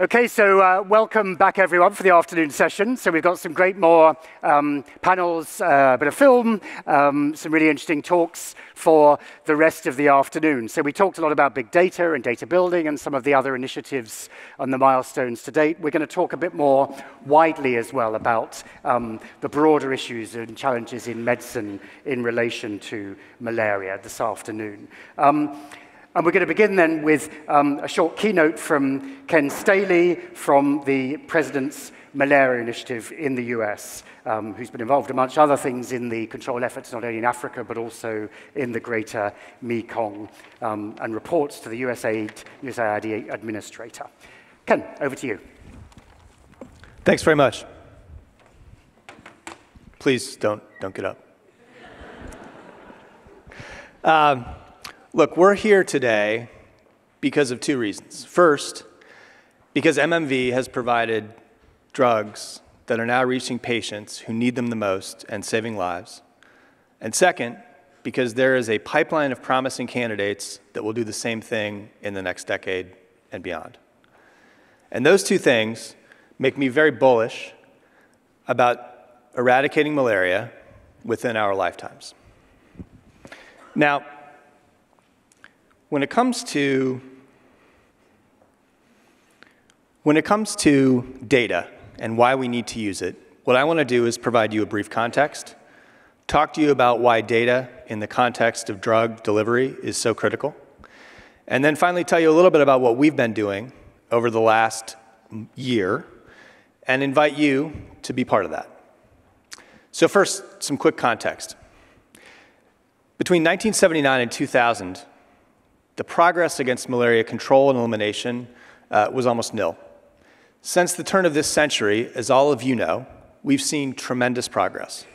Okay, so uh, welcome back everyone for the afternoon session. So we've got some great more um, panels, uh, a bit of film, um, some really interesting talks for the rest of the afternoon. So we talked a lot about big data and data building and some of the other initiatives and the milestones to date. We're going to talk a bit more widely as well about um, the broader issues and challenges in medicine in relation to malaria this afternoon. And we're going to begin then with um, a short keynote from Ken Staley from the President's Malaria Initiative in the US, um, who's been involved, amongst other things, in the control efforts not only in Africa but also in the greater Mekong, um, and reports to the USAID, USAID administrator. Ken, over to you. Thanks very much. Please don't, don't get up. Um, Look, we're here today because of two reasons. First, because MMV has provided drugs that are now reaching patients who need them the most and saving lives. And second, because there is a pipeline of promising candidates that will do the same thing in the next decade and beyond. And those two things make me very bullish about eradicating malaria within our lifetimes. Now, when it comes to when it comes to data and why we need to use it, what I want to do is provide you a brief context, talk to you about why data in the context of drug delivery is so critical, and then finally tell you a little bit about what we've been doing over the last year and invite you to be part of that. So first, some quick context. Between 1979 and 2000, the progress against malaria control and elimination uh, was almost nil. Since the turn of this century, as all of you know, we've seen tremendous progress.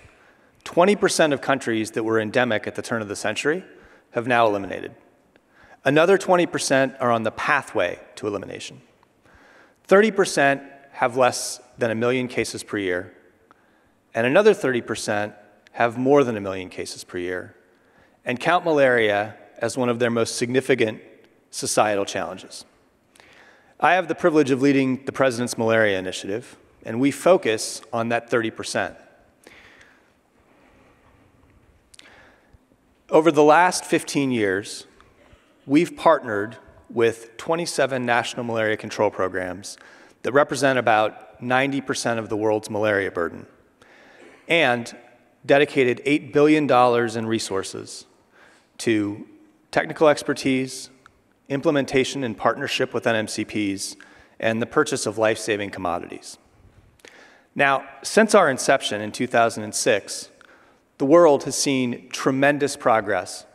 20% of countries that were endemic at the turn of the century have now eliminated. Another 20% are on the pathway to elimination. 30% have less than a million cases per year, and another 30% have more than a million cases per year. And count malaria as one of their most significant societal challenges. I have the privilege of leading the President's Malaria Initiative, and we focus on that 30%. Over the last 15 years, we've partnered with 27 national malaria control programs that represent about 90% of the world's malaria burden, and dedicated $8 billion in resources to technical expertise, implementation in partnership with NMCPs, and the purchase of life-saving commodities. Now, since our inception in 2006, the world has seen tremendous progress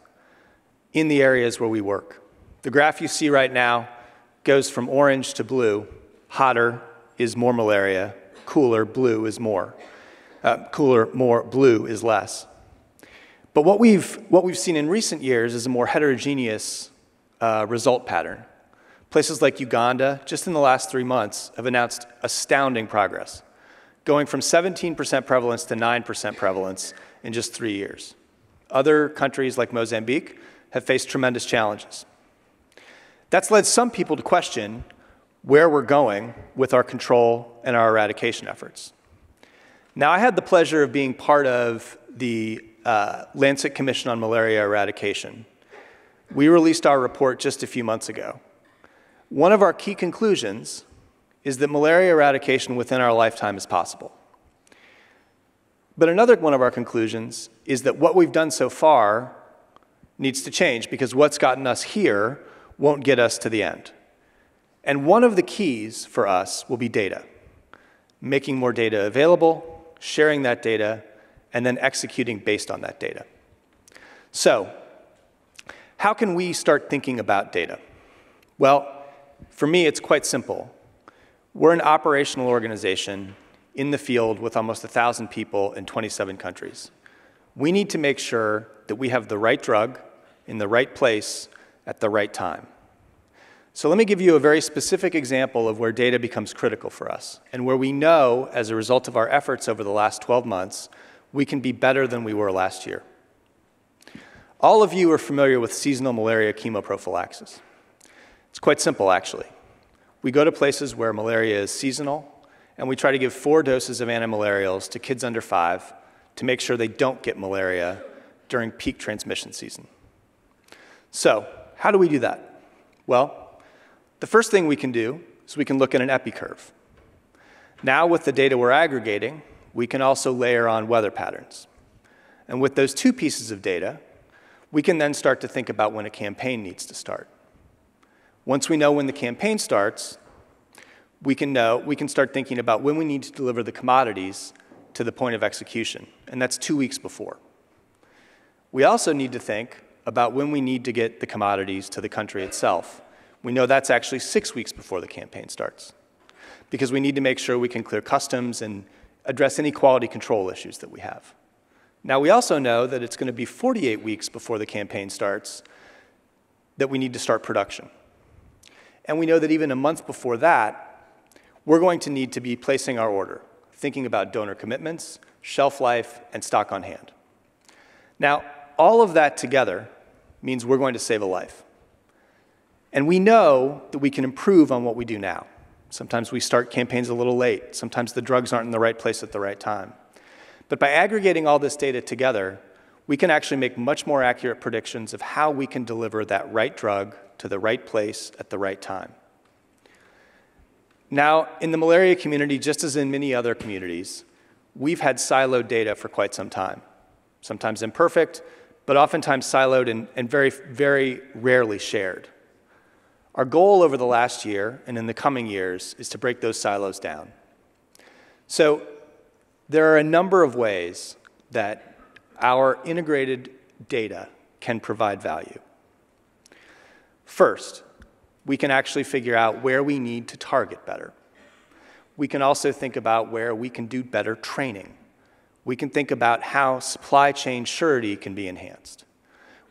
in the areas where we work. The graph you see right now goes from orange to blue. Hotter is more malaria, cooler, blue is more. Uh, cooler, more, blue is less. But what we've, what we've seen in recent years is a more heterogeneous uh, result pattern. Places like Uganda, just in the last three months, have announced astounding progress, going from 17% prevalence to 9% prevalence in just three years. Other countries like Mozambique have faced tremendous challenges. That's led some people to question where we're going with our control and our eradication efforts. Now, I had the pleasure of being part of the uh, Lancet Commission on Malaria Eradication. We released our report just a few months ago. One of our key conclusions is that malaria eradication within our lifetime is possible. But another one of our conclusions is that what we've done so far needs to change because what's gotten us here won't get us to the end. And one of the keys for us will be data, making more data available, sharing that data, and then executing based on that data. So, how can we start thinking about data? Well, for me, it's quite simple. We're an operational organization in the field with almost 1,000 people in 27 countries. We need to make sure that we have the right drug in the right place at the right time. So let me give you a very specific example of where data becomes critical for us and where we know, as a result of our efforts over the last 12 months, we can be better than we were last year. All of you are familiar with seasonal malaria chemoprophylaxis. It's quite simple, actually. We go to places where malaria is seasonal, and we try to give four doses of antimalarials to kids under five to make sure they don't get malaria during peak transmission season. So, how do we do that? Well, the first thing we can do is we can look at an epi curve. Now, with the data we're aggregating, we can also layer on weather patterns. And with those two pieces of data, we can then start to think about when a campaign needs to start. Once we know when the campaign starts, we can know, we can start thinking about when we need to deliver the commodities to the point of execution, and that's two weeks before. We also need to think about when we need to get the commodities to the country itself. We know that's actually six weeks before the campaign starts, because we need to make sure we can clear customs and address any quality control issues that we have. Now, we also know that it's going to be 48 weeks before the campaign starts that we need to start production. And we know that even a month before that, we're going to need to be placing our order, thinking about donor commitments, shelf life, and stock on hand. Now, all of that together means we're going to save a life. And we know that we can improve on what we do now. Sometimes we start campaigns a little late. Sometimes the drugs aren't in the right place at the right time. But by aggregating all this data together, we can actually make much more accurate predictions of how we can deliver that right drug to the right place at the right time. Now, in the malaria community, just as in many other communities, we've had siloed data for quite some time. Sometimes imperfect, but oftentimes siloed and, and very, very rarely shared. Our goal over the last year and in the coming years is to break those silos down. So there are a number of ways that our integrated data can provide value. First, we can actually figure out where we need to target better. We can also think about where we can do better training. We can think about how supply chain surety can be enhanced.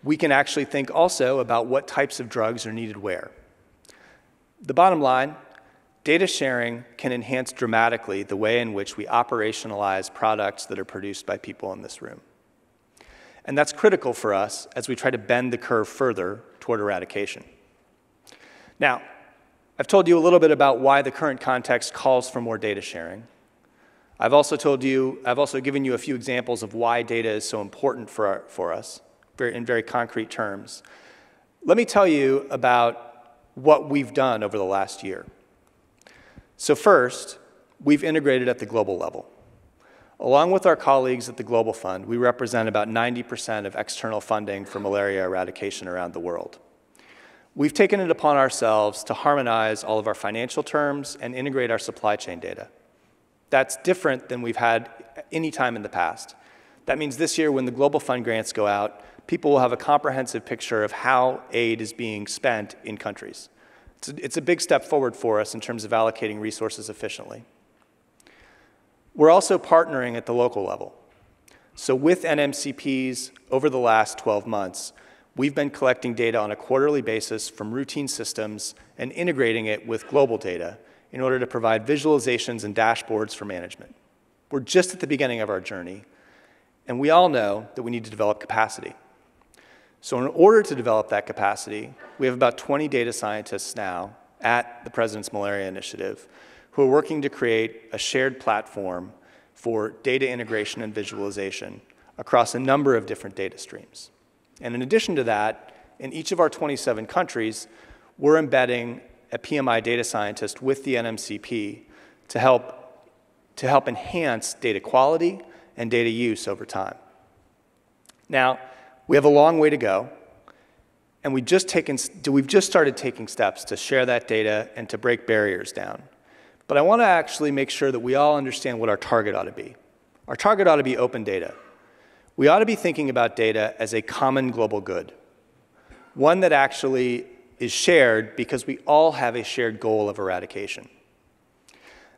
We can actually think also about what types of drugs are needed where. The bottom line data sharing can enhance dramatically the way in which we operationalize products that are produced by people in this room. And that's critical for us as we try to bend the curve further toward eradication. Now, I've told you a little bit about why the current context calls for more data sharing. I've also told you, I've also given you a few examples of why data is so important for, our, for us in very concrete terms. Let me tell you about what we've done over the last year. So first, we've integrated at the global level. Along with our colleagues at the Global Fund, we represent about 90% of external funding for malaria eradication around the world. We've taken it upon ourselves to harmonize all of our financial terms and integrate our supply chain data. That's different than we've had any time in the past. That means this year, when the Global Fund grants go out, people will have a comprehensive picture of how aid is being spent in countries. It's a, it's a big step forward for us in terms of allocating resources efficiently. We're also partnering at the local level. So with NMCPs over the last 12 months, we've been collecting data on a quarterly basis from routine systems and integrating it with global data in order to provide visualizations and dashboards for management. We're just at the beginning of our journey, and we all know that we need to develop capacity. So in order to develop that capacity, we have about 20 data scientists now at the President's Malaria Initiative who are working to create a shared platform for data integration and visualization across a number of different data streams. And in addition to that, in each of our 27 countries, we're embedding a PMI data scientist with the NMCP to help, to help enhance data quality and data use over time. Now, we have a long way to go, and we've just taken, we've just started taking steps to share that data and to break barriers down. But I want to actually make sure that we all understand what our target ought to be. Our target ought to be open data. We ought to be thinking about data as a common global good, one that actually is shared because we all have a shared goal of eradication.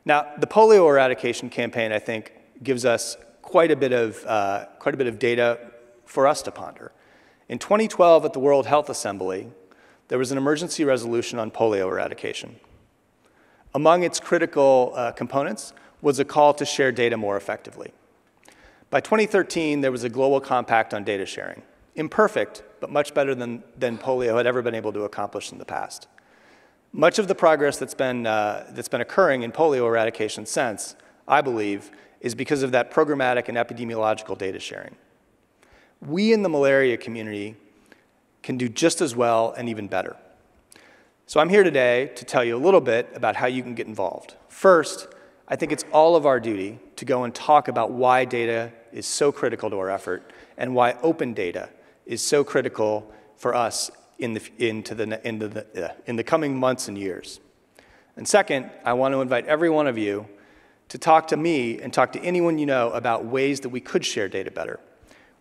Now, the polio eradication campaign, I think, gives us quite a bit of, uh, quite a bit of data for us to ponder. In 2012, at the World Health Assembly, there was an emergency resolution on polio eradication. Among its critical uh, components was a call to share data more effectively. By 2013, there was a global compact on data sharing. Imperfect, but much better than, than polio had ever been able to accomplish in the past. Much of the progress that's been, uh, that's been occurring in polio eradication since, I believe, is because of that programmatic and epidemiological data sharing. We in the malaria community can do just as well and even better. So I'm here today to tell you a little bit about how you can get involved. First, I think it's all of our duty to go and talk about why data is so critical to our effort and why open data is so critical for us in the, into the, into the, uh, in the coming months and years. And second, I want to invite every one of you to talk to me and talk to anyone you know about ways that we could share data better.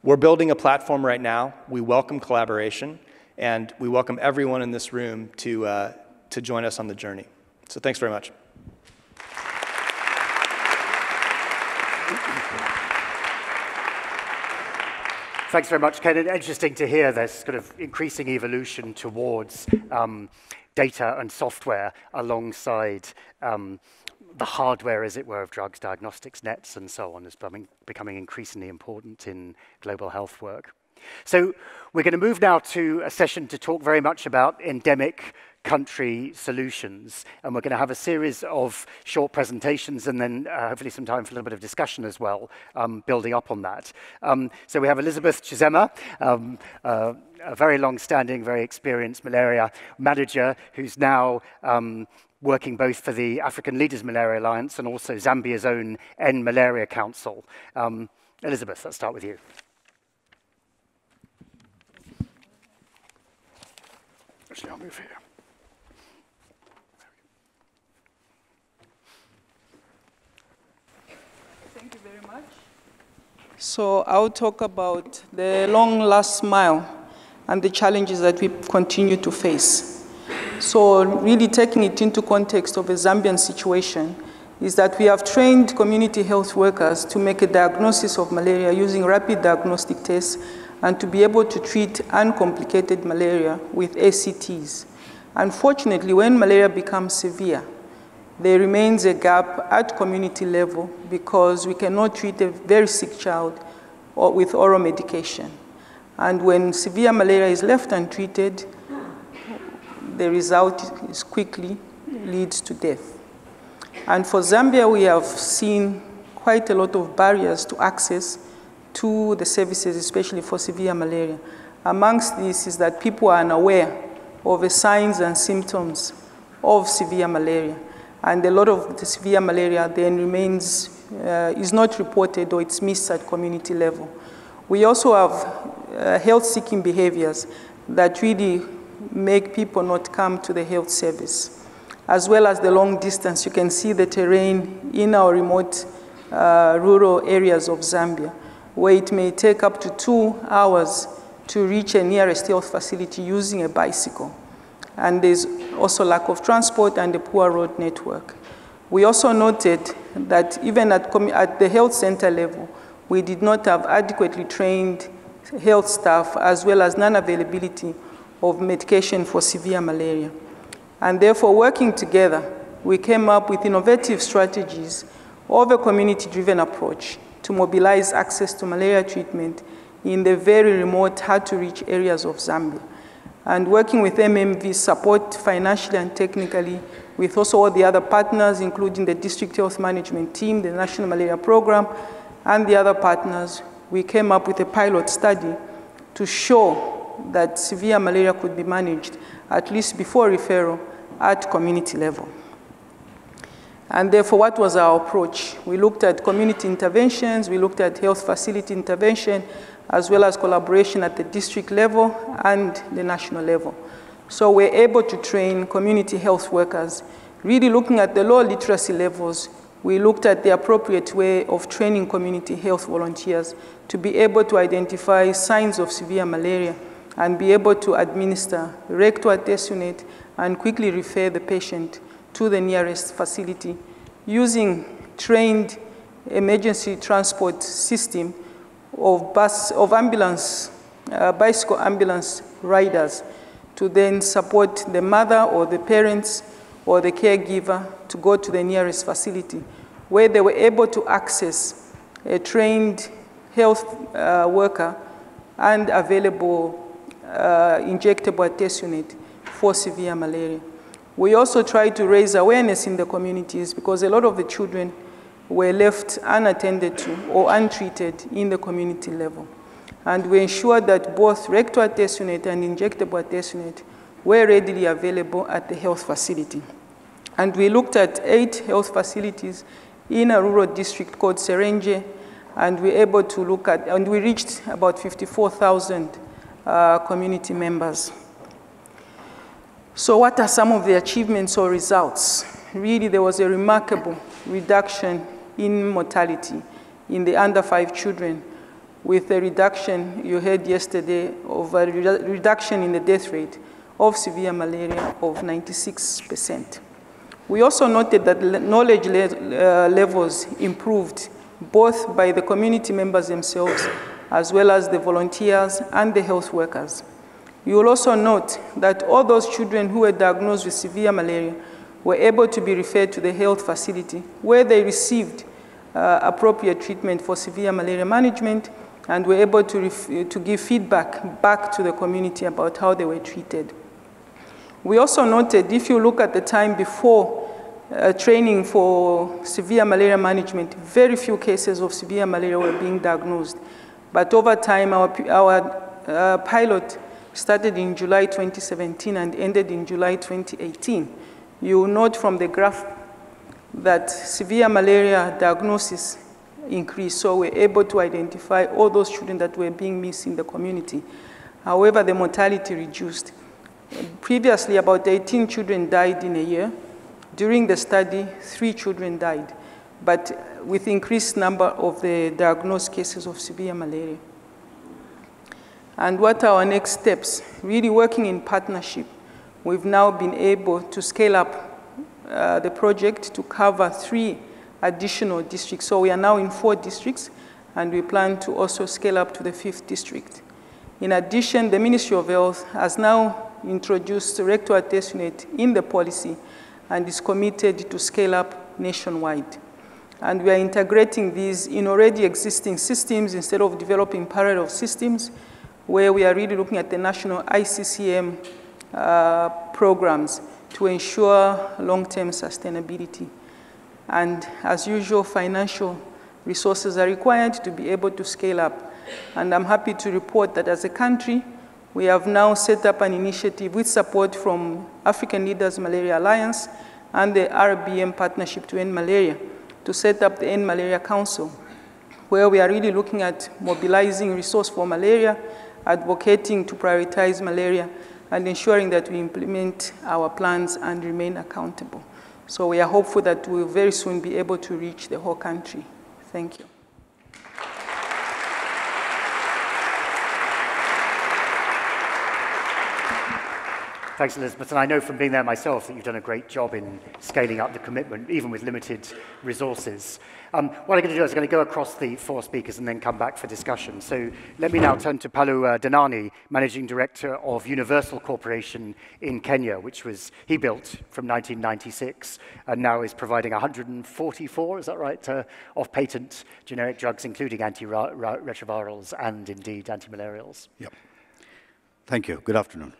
We're building a platform right now. We welcome collaboration, and we welcome everyone in this room to, uh, to join us on the journey. So thanks very much. Thanks very much, Ken. Interesting to hear this kind of increasing evolution towards um, data and software alongside um, the hardware, as it were, of drugs, diagnostics nets, and so on is becoming, becoming increasingly important in global health work. So we're going to move now to a session to talk very much about endemic country solutions. And we're going to have a series of short presentations and then uh, hopefully some time for a little bit of discussion as well, um, building up on that. Um, so we have Elizabeth Chizema, um, uh, a very long-standing, very experienced malaria manager who's now um, working both for the African Leaders Malaria Alliance and also Zambia's own End Malaria Council. Um, Elizabeth, let's start with you. Actually, I'll move here. Thank you very much. So I'll talk about the long last mile and the challenges that we continue to face. So really taking it into context of a Zambian situation is that we have trained community health workers to make a diagnosis of malaria using rapid diagnostic tests and to be able to treat uncomplicated malaria with ACTs. Unfortunately, when malaria becomes severe, there remains a gap at community level because we cannot treat a very sick child with oral medication. And when severe malaria is left untreated, the result is quickly leads to death. And for Zambia, we have seen quite a lot of barriers to access to the services, especially for severe malaria. Amongst these is that people are unaware of the signs and symptoms of severe malaria. And a lot of the severe malaria then remains, uh, is not reported or it's missed at community level. We also have uh, health-seeking behaviors that really make people not come to the health service. As well as the long distance, you can see the terrain in our remote uh, rural areas of Zambia, where it may take up to two hours to reach a nearest health facility using a bicycle and there's also lack of transport and a poor road network. We also noted that even at, at the health center level, we did not have adequately trained health staff as well as non-availability of medication for severe malaria. And therefore, working together, we came up with innovative strategies of a community-driven approach to mobilize access to malaria treatment in the very remote, hard-to-reach areas of Zambia and working with MMV support financially and technically with also all the other partners, including the district health management team, the national malaria program, and the other partners, we came up with a pilot study to show that severe malaria could be managed, at least before referral, at community level. And therefore, what was our approach? We looked at community interventions, we looked at health facility intervention, as well as collaboration at the district level and the national level. So we're able to train community health workers, really looking at the low literacy levels. We looked at the appropriate way of training community health volunteers to be able to identify signs of severe malaria and be able to administer rectal artesunate and quickly refer the patient to the nearest facility using trained emergency transport system of bus, of ambulance, uh, bicycle ambulance riders to then support the mother or the parents or the caregiver to go to the nearest facility where they were able to access a trained health uh, worker and available uh, injectable artesunate for severe malaria. We also try to raise awareness in the communities because a lot of the children were left unattended to or untreated in the community level. And we ensured that both rectal artesunate and injectable artesunate were readily available at the health facility. And we looked at eight health facilities in a rural district called Serenje, and we able to look at, and we reached about 54,000 uh, community members. So what are some of the achievements or results? Really, there was a remarkable reduction in mortality in the under five children with a reduction, you heard yesterday, of a reduction in the death rate of severe malaria of 96%. We also noted that knowledge le uh, levels improved both by the community members themselves as well as the volunteers and the health workers. You will also note that all those children who were diagnosed with severe malaria were able to be referred to the health facility where they received uh, appropriate treatment for severe malaria management and were able to, to give feedback back to the community about how they were treated. We also noted, if you look at the time before uh, training for severe malaria management, very few cases of severe malaria were being diagnosed. But over time, our, our uh, pilot started in July 2017 and ended in July 2018. You will note from the graph that severe malaria diagnosis increased, so we're able to identify all those children that were being missed in the community. However, the mortality reduced. Previously, about 18 children died in a year. During the study, three children died, but with increased number of the diagnosed cases of severe malaria. And what are our next steps? Really working in partnership. We've now been able to scale up uh, the project to cover three additional districts. So we are now in four districts, and we plan to also scale up to the fifth district. In addition, the Ministry of Health has now introduced rectal in the policy and is committed to scale up nationwide. And we are integrating these in already existing systems instead of developing parallel systems where we are really looking at the national ICCM uh, programs to ensure long-term sustainability. And as usual, financial resources are required to be able to scale up. And I'm happy to report that as a country, we have now set up an initiative with support from African Leaders Malaria Alliance and the RBM Partnership to End Malaria to set up the End Malaria Council, where we are really looking at mobilizing resource for malaria, advocating to prioritize malaria, and ensuring that we implement our plans and remain accountable. So we are hopeful that we will very soon be able to reach the whole country. Thank you. Thanks, Elizabeth. And I know from being there myself that you've done a great job in scaling up the commitment, even with limited resources. Um, what I'm going to do is I'm going to go across the four speakers and then come back for discussion. So let me now turn to Palu uh, Dhanani, Managing Director of Universal Corporation in Kenya, which was he built from 1996 and now is providing 144, is that right, uh, off-patent generic drugs, including antiretrovirals and indeed antimalarials. Yep. Thank you. Good afternoon.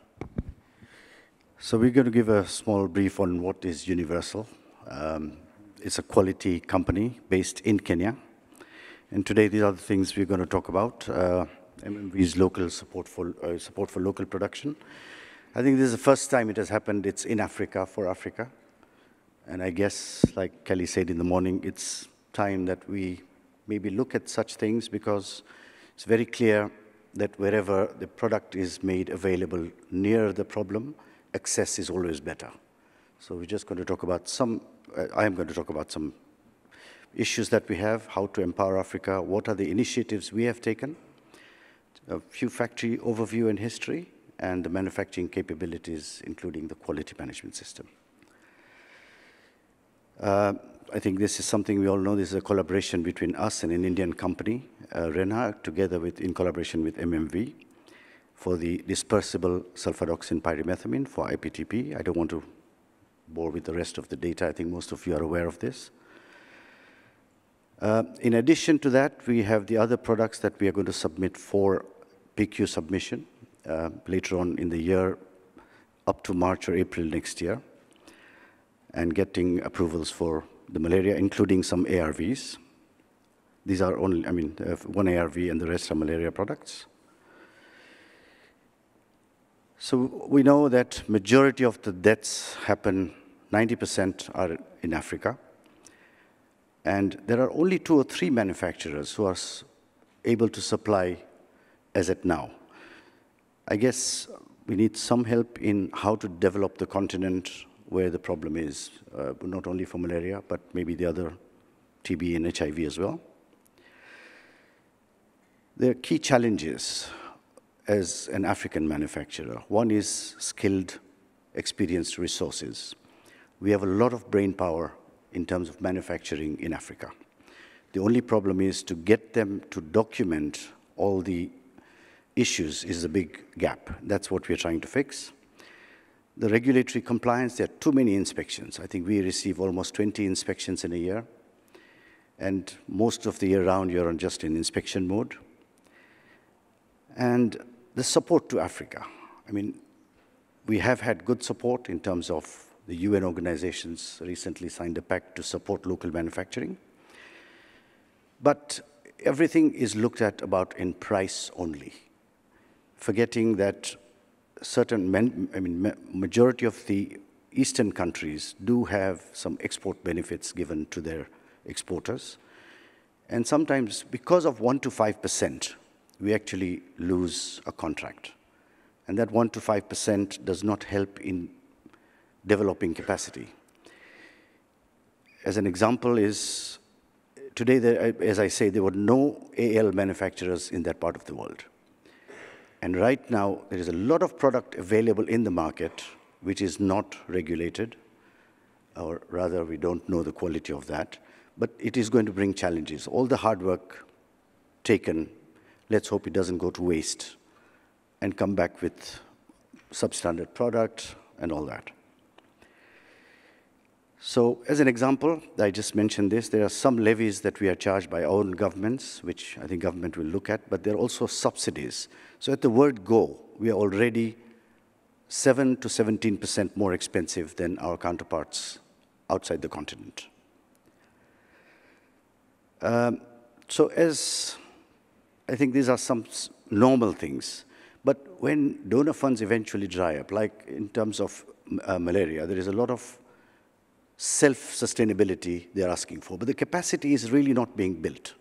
So we're going to give a small brief on what is Universal. Um, it's a quality company based in Kenya. And today, these are the things we're going to talk about. Uh, MMV's local support for, uh, support for local production. I think this is the first time it has happened. It's in Africa, for Africa. And I guess, like Kelly said in the morning, it's time that we maybe look at such things because it's very clear that wherever the product is made available near the problem, access is always better. So we're just going to talk about some, uh, I am going to talk about some issues that we have, how to empower Africa, what are the initiatives we have taken, a few factory overview and history, and the manufacturing capabilities, including the quality management system. Uh, I think this is something we all know. This is a collaboration between us and an Indian company, uh, together with, in collaboration with MMV for the dispersible sulfadoxine pyrimethamine for IPTP. I don't want to bore with the rest of the data. I think most of you are aware of this. Uh, in addition to that, we have the other products that we are going to submit for PQ submission uh, later on in the year, up to March or April next year. and getting approvals for the malaria, including some ARVs. These are only, I mean, one ARV and the rest are malaria products. So we know that majority of the deaths happen, 90% are in Africa. And there are only two or three manufacturers who are able to supply as at now. I guess we need some help in how to develop the continent where the problem is, uh, not only for malaria, but maybe the other TB and HIV as well. There are key challenges as an African manufacturer. One is skilled, experienced resources. We have a lot of brain power in terms of manufacturing in Africa. The only problem is to get them to document all the issues is a big gap. That's what we're trying to fix. The regulatory compliance, there are too many inspections. I think we receive almost 20 inspections in a year. And most of the year round, you're on just in inspection mode. And the support to Africa. I mean, we have had good support in terms of the UN organizations recently signed a pact to support local manufacturing. But everything is looked at about in price only, forgetting that certain, men, I mean, majority of the eastern countries do have some export benefits given to their exporters. And sometimes because of 1 to 5 percent, we actually lose a contract. And that 1 to 5% does not help in developing capacity. As an example is, today, there, as I say, there were no AL manufacturers in that part of the world. And right now, there is a lot of product available in the market which is not regulated, or rather, we don't know the quality of that. But it is going to bring challenges. All the hard work taken Let's hope it doesn't go to waste and come back with substandard product and all that. So as an example, I just mentioned this, there are some levies that we are charged by our own governments, which I think government will look at, but there are also subsidies. So at the word go, we are already 7 to 17% more expensive than our counterparts outside the continent. Um, so as I think these are some normal things. But when donor funds eventually dry up, like in terms of uh, malaria, there is a lot of self-sustainability they're asking for. But the capacity is really not being built.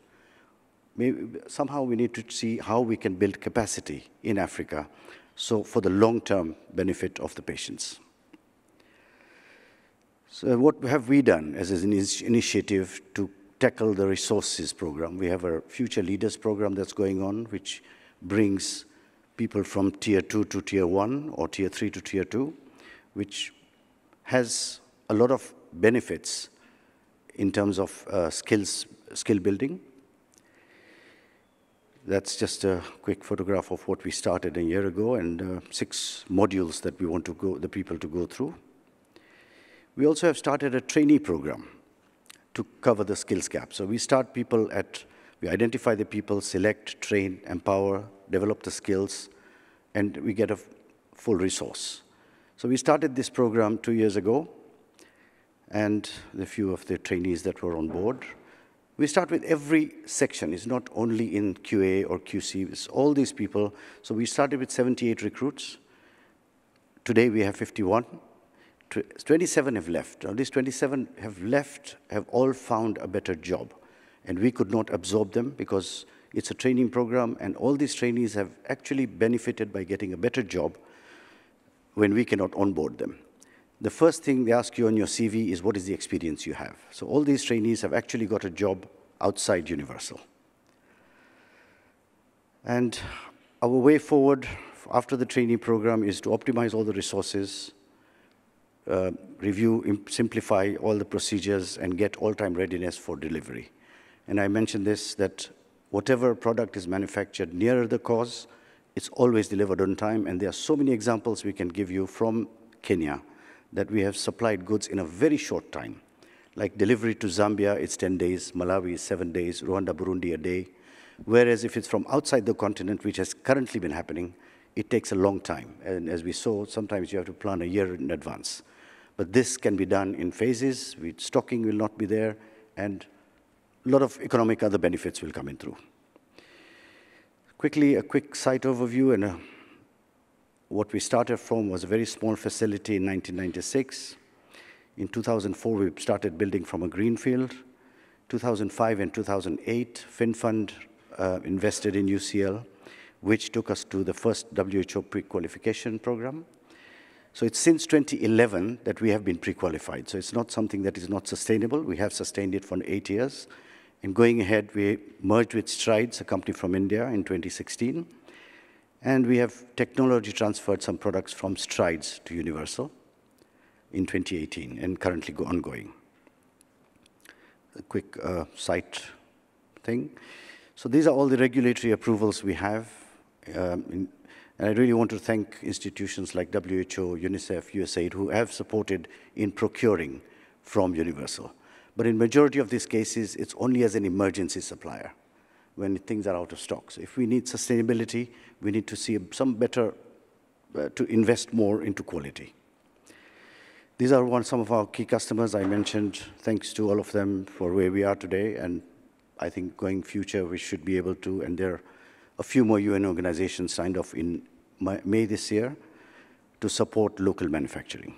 Maybe, somehow we need to see how we can build capacity in Africa so for the long-term benefit of the patients. So what have we done as an initiative to tackle the resources program. We have a future leaders program that's going on, which brings people from tier two to tier one or tier three to tier two, which has a lot of benefits in terms of uh, skills, skill building. That's just a quick photograph of what we started a year ago and uh, six modules that we want to go, the people to go through. We also have started a trainee program to cover the skills gap. So we start people at, we identify the people, select, train, empower, develop the skills, and we get a full resource. So we started this program two years ago, and the few of the trainees that were on board. We start with every section. It's not only in QA or QC, it's all these people. So we started with 78 recruits. Today we have 51. 27 have left. Now, these 27 have left, have all found a better job. And we could not absorb them because it's a training program, and all these trainees have actually benefited by getting a better job when we cannot onboard them. The first thing they ask you on your CV is what is the experience you have. So all these trainees have actually got a job outside Universal. And our way forward after the training program is to optimize all the resources, uh, review, simplify all the procedures, and get all-time readiness for delivery. And I mentioned this, that whatever product is manufactured nearer the cause, it's always delivered on time. And there are so many examples we can give you from Kenya that we have supplied goods in a very short time. Like delivery to Zambia, it's 10 days, Malawi is seven days, Rwanda, Burundi, a day. Whereas if it's from outside the continent, which has currently been happening, it takes a long time. And as we saw, sometimes you have to plan a year in advance. But this can be done in phases. We, stocking will not be there, and a lot of economic other benefits will come in through. Quickly, a quick site overview and a, what we started from was a very small facility in 1996. In 2004, we started building from a greenfield. 2005 and 2008, Finnfund uh, invested in UCL, which took us to the first WHO pre-qualification program. So it's since 2011 that we have been pre-qualified. So it's not something that is not sustainable. We have sustained it for eight years. And going ahead, we merged with Strides, a company from India, in 2016. And we have technology transferred some products from Strides to Universal in 2018 and currently ongoing. A quick uh, site thing. So these are all the regulatory approvals we have. Um, in, and I really want to thank institutions like WHO, UNICEF, USAID, who have supported in procuring from Universal. But in majority of these cases, it's only as an emergency supplier when things are out of stock. So if we need sustainability, we need to see some better, uh, to invest more into quality. These are one, some of our key customers I mentioned. Thanks to all of them for where we are today. And I think going future, we should be able to, and there a few more UN organizations signed off in May this year to support local manufacturing.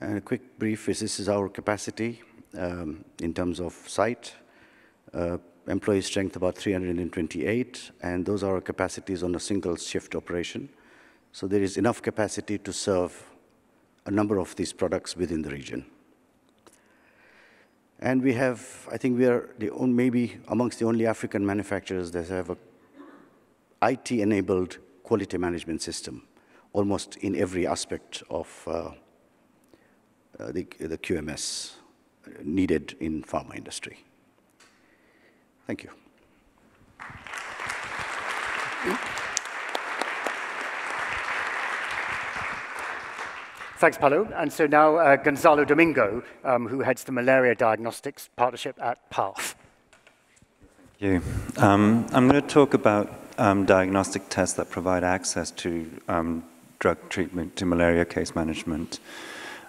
And a quick brief is this is our capacity um, in terms of site. Uh, employee strength about 328, and those are our capacities on a single shift operation. So there is enough capacity to serve a number of these products within the region. And we have, I think we are the only, maybe amongst the only African manufacturers that have a IT-enabled quality management system, almost in every aspect of uh, uh, the, the QMS needed in pharma industry. Thank you. Thanks, Paolo. And so now uh, Gonzalo Domingo, um, who heads the Malaria Diagnostics Partnership at PATH. Thank you. Um, I'm going to talk about um, diagnostic tests that provide access to um, drug treatment, to malaria case management.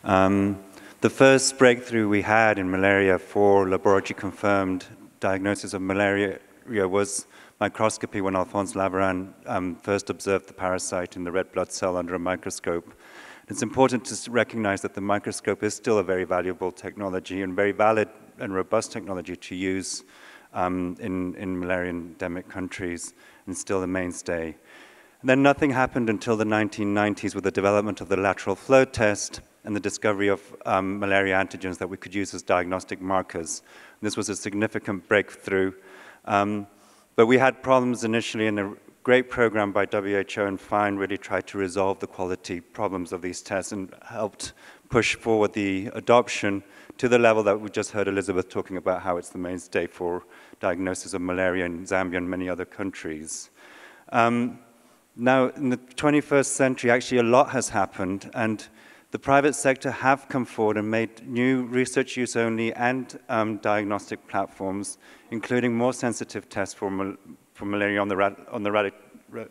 Um, the first breakthrough we had in malaria for laboratory-confirmed diagnosis of malaria was microscopy when Alphonse Laveran um, first observed the parasite in the red blood cell under a microscope. It's important to recognize that the microscope is still a very valuable technology and very valid and robust technology to use um, in, in malaria endemic countries and still the mainstay. And then nothing happened until the 1990s with the development of the lateral flow test and the discovery of um, malaria antigens that we could use as diagnostic markers. This was a significant breakthrough. Um, but we had problems initially, in a great program by WHO and FIND really tried to resolve the quality problems of these tests and helped push forward the adoption to the level that we just heard Elizabeth talking about how it's the mainstay for diagnosis of malaria in Zambia and many other countries. Um, now, in the 21st century, actually a lot has happened, and the private sector have come forward and made new research use only and um, diagnostic platforms, including more sensitive tests for, for malaria on the, on the,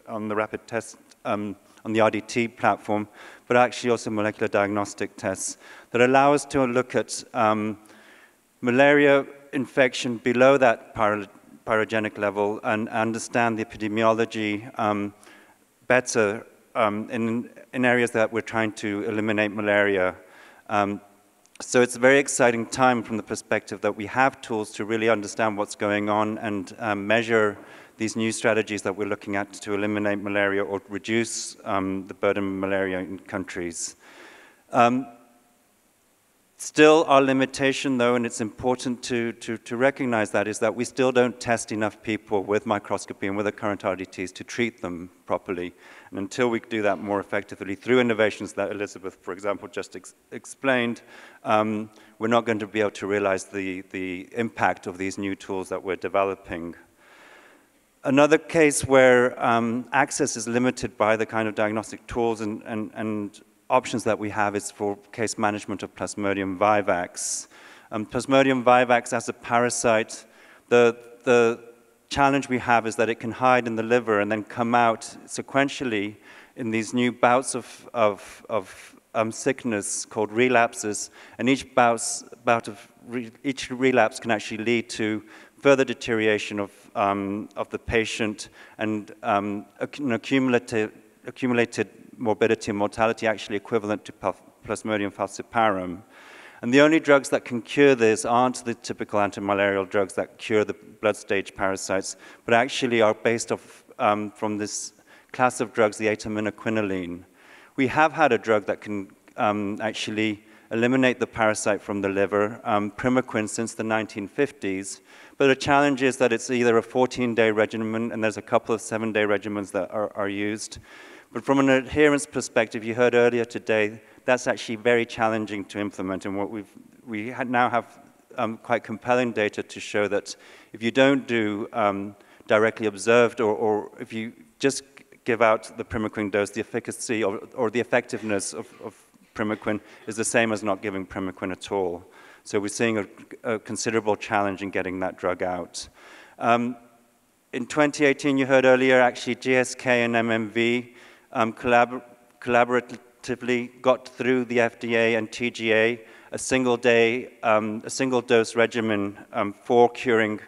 on the rapid test, um, on the RDT platform, but actually also molecular diagnostic tests that allow us to look at um, malaria infection below that pyro pyrogenic level and understand the epidemiology um, better um, in, in areas that we're trying to eliminate malaria. Um, so it's a very exciting time from the perspective that we have tools to really understand what's going on and um, measure these new strategies that we're looking at to eliminate malaria or reduce um, the burden of malaria in countries. Um, Still, our limitation, though, and it's important to, to, to, recognize that, is that we still don't test enough people with microscopy and with the current RDTs to treat them properly. And until we do that more effectively through innovations that Elizabeth, for example, just ex explained, um, we're not going to be able to realize the, the impact of these new tools that we're developing. Another case where um, access is limited by the kind of diagnostic tools and, and, and options that we have is for case management of Plasmodium vivax. Um, Plasmodium vivax as a parasite, the, the challenge we have is that it can hide in the liver and then come out sequentially in these new bouts of, of, of um, sickness called relapses, and each bout, bout of re each relapse can actually lead to further deterioration of, um, of the patient and um, an accumulated, accumulated morbidity and mortality actually equivalent to Plasmodium falciparum. And the only drugs that can cure this aren't the typical antimalarial drugs that cure the blood stage parasites, but actually are based off um, from this class of drugs, the 8-aminoquinolines. We have had a drug that can um, actually eliminate the parasite from the liver, um, since the 1950s. But the challenge is that it's either a 14-day regimen, and there's a couple of seven-day regimens that are, are used. But from an adherence perspective, you heard earlier today, that's actually very challenging to implement. And what we've, we now have um, quite compelling data to show that if you don't do um, directly observed or, or, if you just give out the primaquine dose, the efficacy or, or the effectiveness of, of primaquine is the same as not giving primaquine at all. So we're seeing a, a considerable challenge in getting that drug out. Um, in 2018, you heard earlier, actually GSK and MMV um, collabor collaboratively got through the FDA and TGA a single day, um, a single dose regimen um, for curing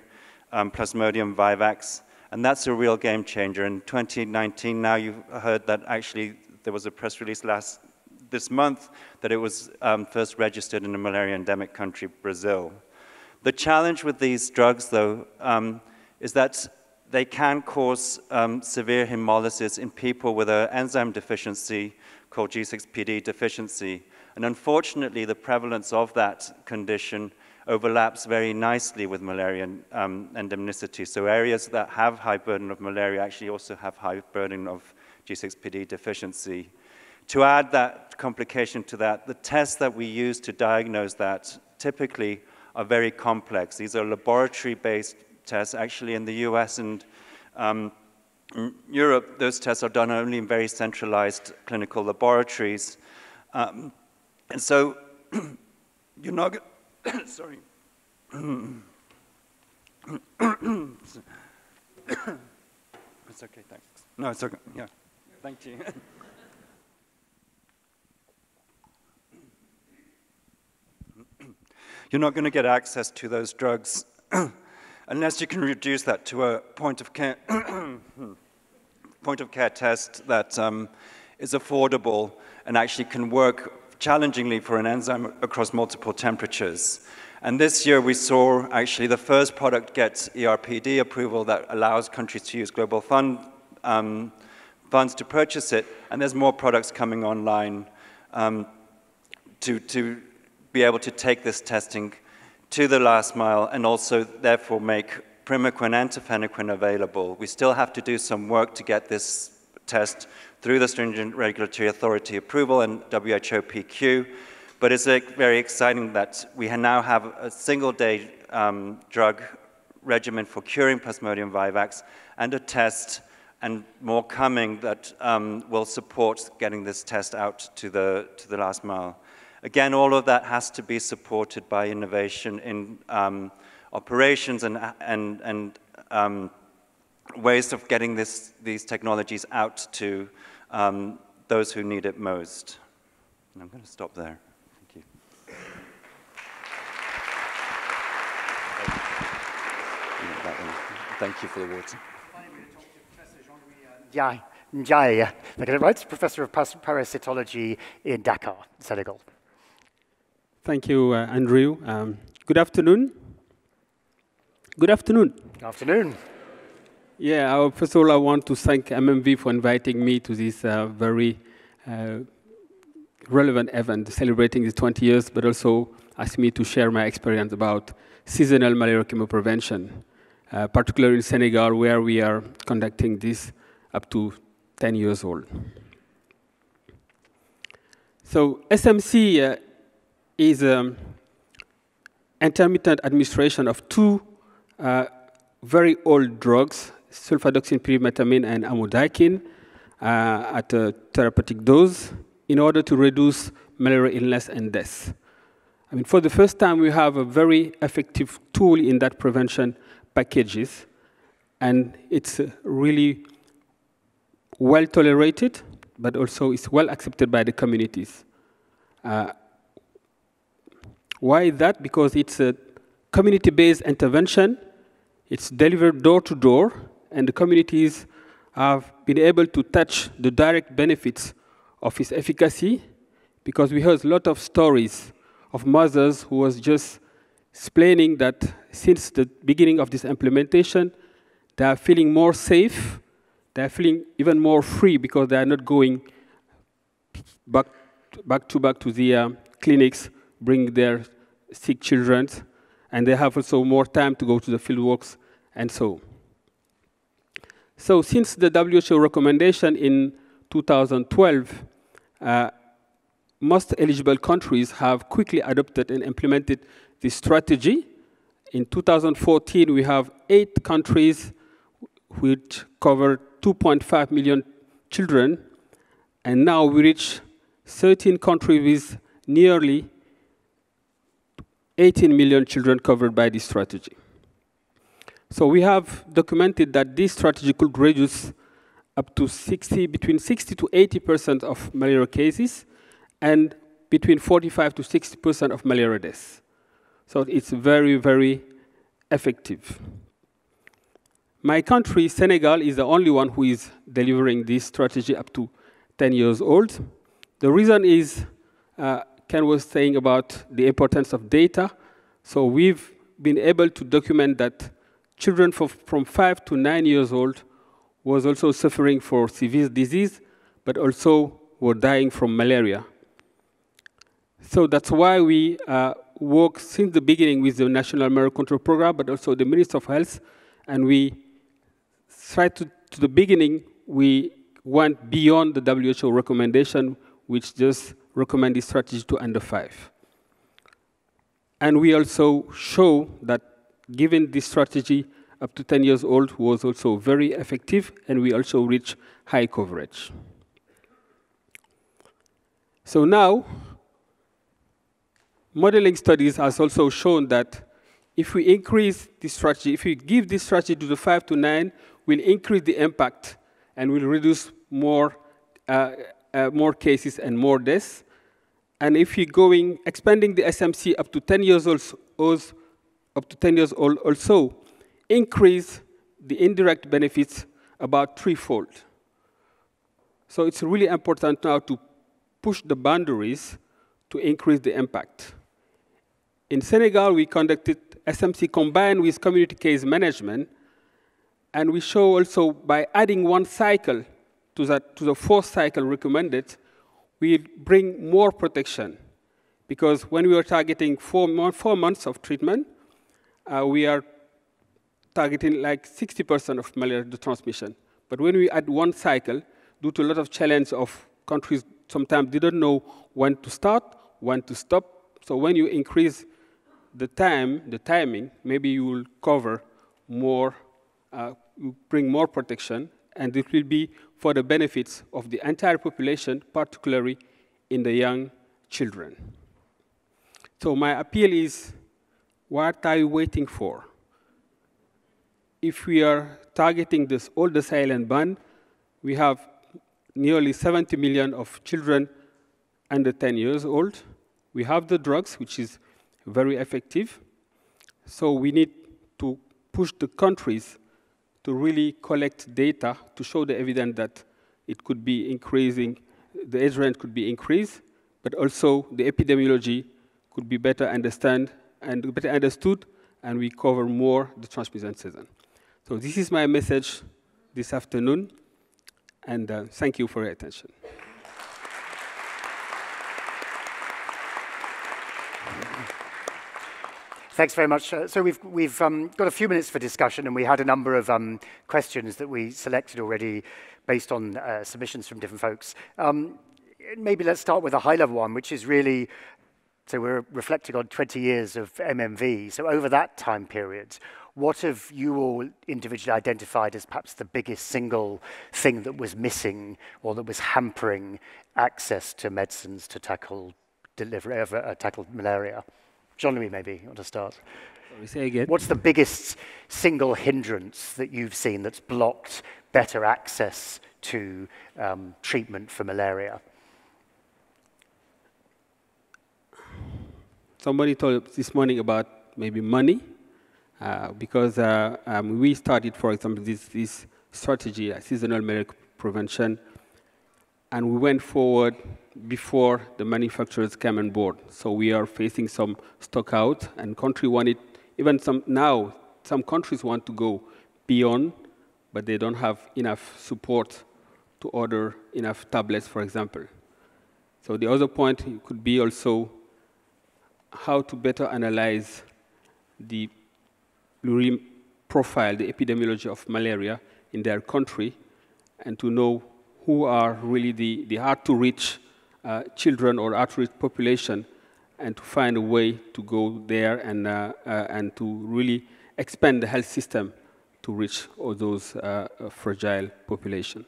um, Plasmodium vivax. And that's a real game changer. In 2019, now you've heard that actually there was a press release last this month that it was um, first registered in a malaria endemic country, Brazil. The challenge with these drugs, though, um, is that they can cause um, severe hemolysis in people with an enzyme deficiency called G6PD deficiency. And unfortunately, the prevalence of that condition overlaps very nicely with malaria um, endemicity. So areas that have high burden of malaria actually also have high burden of G6PD deficiency. To add that complication to that, the tests that we use to diagnose that typically are very complex. These are laboratory-based tests. Actually, in the US and um, Europe, those tests are done only in very centralized clinical laboratories. Um, and so you're not, sorry. it's okay, thanks. No, it's okay, yeah. Thank you. you're not going to get access to those drugs unless you can reduce that to a point of care, point of care test that um, is affordable and actually can work challengingly for an enzyme across multiple temperatures. And this year we saw actually the first product get ERPD approval that allows countries to use global fund, um, funds to purchase it, and there's more products coming online um, to, to be able to take this testing to the last mile and also therefore make primaquine and tafenoquine available. We still have to do some work to get this test through the stringent regulatory authority approval and WHO PQ, but it's very exciting that we now have a single day um, drug regimen for curing Plasmodium vivax and a test and more coming that um, will support getting this test out to the, to the last mile. Again, all of that has to be supported by innovation in um, operations and, and, and um, ways of getting this, these technologies out to um, those who need it most. And I'm going to stop there. Thank you. Thank you for the water. Ndiaye, Ndiaye, I get it right, Professor of Parasitology in Dakar, Senegal. Thank you, uh, Andrew. Um, good afternoon. Good afternoon. Good afternoon. Yeah, uh, first of all, I want to thank MMV for inviting me to this uh, very uh, relevant event celebrating the 20 years, but also ask me to share my experience about seasonal malaria chemoprevention, uh, particularly in Senegal, where we are conducting this up to 10 years old. So SMC uh, is um, intermittent administration of two uh, very old drugs, sulfadoxine pyrimethamine and amodiaquine, uh, at a therapeutic dose in order to reduce malaria illness and death. I mean, for the first time, we have a very effective tool in that prevention packages, and it's uh, really well tolerated, but also it's well accepted by the communities. Uh, why that? Because it's a community-based intervention. It's delivered door to door, and the communities have been able to touch the direct benefits of its efficacy because we heard a lot of stories of mothers who was just explaining that since the beginning of this implementation, they are feeling more safe, they are feeling even more free because they are not going back, back to back to the uh, clinics, bring their sick children, and they have also more time to go to the fieldworks and so. So since the WHO recommendation in 2012, uh, most eligible countries have quickly adopted and implemented this strategy. In 2014, we have eight countries which cover 2.5 million children, and now we reach 13 countries with nearly 18 million children covered by this strategy. So we have documented that this strategy could reduce up to 60, between 60 to 80% of malaria cases and between 45 to 60% of malaria deaths. So it's very, very effective. My country, Senegal, is the only one who is delivering this strategy up to 10 years old. The reason is, uh, Ken was saying about the importance of data. So we've been able to document that children from five to nine years old was also suffering for severe disease, but also were dying from malaria. So that's why we uh, work since the beginning with the National Malaria Control Program, but also the Minister of Health, and we tried to, to the beginning, we went beyond the WHO recommendation, which just recommend this strategy to under five. And we also show that given this strategy, up to 10 years old was also very effective, and we also reach high coverage. So now, modeling studies has also shown that if we increase this strategy, if we give this strategy to the five to nine, we'll increase the impact and we'll reduce more, uh, uh, more cases and more deaths. And if you're going, expanding the SMC up to 10 years old, up to 10 years old also, increase the indirect benefits about threefold. So it's really important now to push the boundaries to increase the impact. In Senegal, we conducted SMC combined with community case management, and we show also by adding one cycle to, that, to the fourth cycle recommended, we bring more protection. Because when we are targeting four, four months of treatment, uh, we are targeting like 60% of malaria transmission. But when we add one cycle, due to a lot of challenge of countries sometimes didn't know when to start, when to stop. So when you increase the time, the timing, maybe you will cover more, uh, bring more protection, and it will be for the benefits of the entire population, particularly in the young children. So my appeal is, what are you waiting for? if we are targeting this older silent band, we have nearly 70 million of children under 10 years old. We have the drugs, which is very effective. So we need to push the countries to really collect data to show the evidence that it could be increasing, the age range could be increased, but also the epidemiology could be better understand and better understood, and we cover more the transmission season. So this is my message this afternoon, and uh, thank you for your attention. Thanks very much. Uh, so we've, we've um, got a few minutes for discussion, and we had a number of um, questions that we selected already based on uh, submissions from different folks. Um, maybe let's start with a high-level one, which is really, so we're reflecting on 20 years of MMV. So over that time period, what have you all individually identified as perhaps the biggest single thing that was missing or that was hampering access to medicines to tackle deliver, uh, tackle malaria? Jean-Louis, maybe you want to start. Sorry, say again. What's the biggest single hindrance that you've seen that's blocked better access to um, treatment for malaria? somebody told us this morning about maybe money, uh, because uh, um, we started, for example, this, this strategy, uh, seasonal malaria prevention, and we went forward before the manufacturers came on board. So we are facing some stock out, and country wanted, even some now, some countries want to go beyond, but they don't have enough support to order enough tablets, for example. So the other point could be also how to better analyze the profile, the epidemiology of malaria in their country, and to know who are really the, the hard-to-reach uh, children or hard-to-reach population, and to find a way to go there and, uh, uh, and to really expand the health system to reach all those uh, uh, fragile population.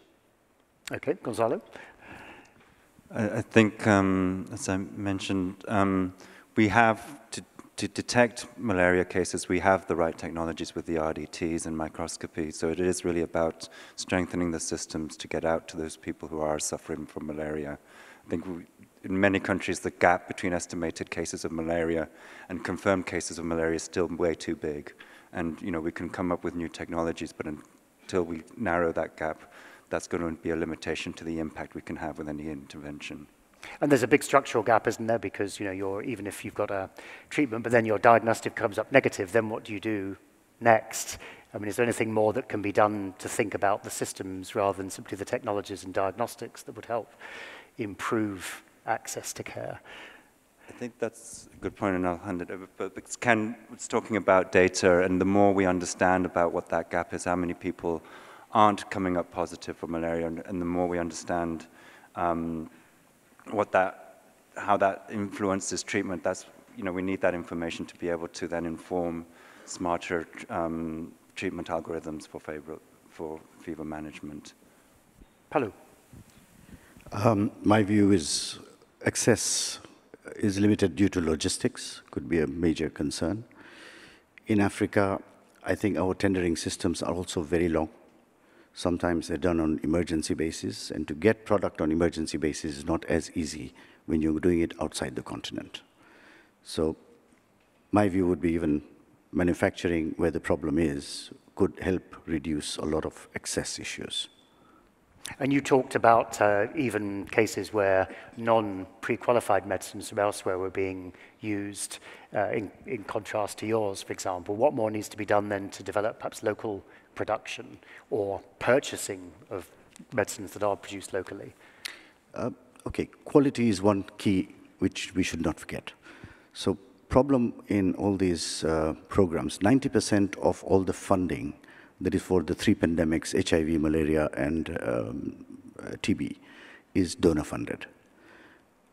Okay, Gonzalo? I, I think, um, as I mentioned, um, we have to, to detect malaria cases, we have the right technologies with the RDTs and microscopy. So it is really about strengthening the systems to get out to those people who are suffering from malaria. I think we, in many countries, the gap between estimated cases of malaria and confirmed cases of malaria is still way too big. And you know, we can come up with new technologies, but until we narrow that gap, that's going to be a limitation to the impact we can have with any intervention. And there's a big structural gap, isn't there? Because you know, you're, even if you've got a treatment, but then your diagnostic comes up negative, then what do you do next? I mean, is there anything more that can be done to think about the systems rather than simply the technologies and diagnostics that would help improve access to care? I think that's a good point, and I'll hand it over. But Ken was talking about data, and the more we understand about what that gap is, how many people aren't coming up positive for malaria, and, and the more we understand um, what that, how that influences treatment, that's, you know, we need that information to be able to then inform smarter um, treatment algorithms for fever, for fever management. Palu. Um, my view is access is limited due to logistics, could be a major concern. In Africa, I think our tendering systems are also very long. Sometimes they're done on emergency basis, and to get product on emergency basis is not as easy when you're doing it outside the continent. So my view would be even manufacturing where the problem is could help reduce a lot of excess issues. And you talked about uh, even cases where non-pre-qualified medicines from elsewhere were being used uh, in, in contrast to yours, for example. What more needs to be done then to develop perhaps local production or purchasing of medicines that are produced locally? Uh, okay, quality is one key which we should not forget. So problem in all these uh, programs, 90% of all the funding that is for the three pandemics, HIV, malaria, and um, TB, is donor funded.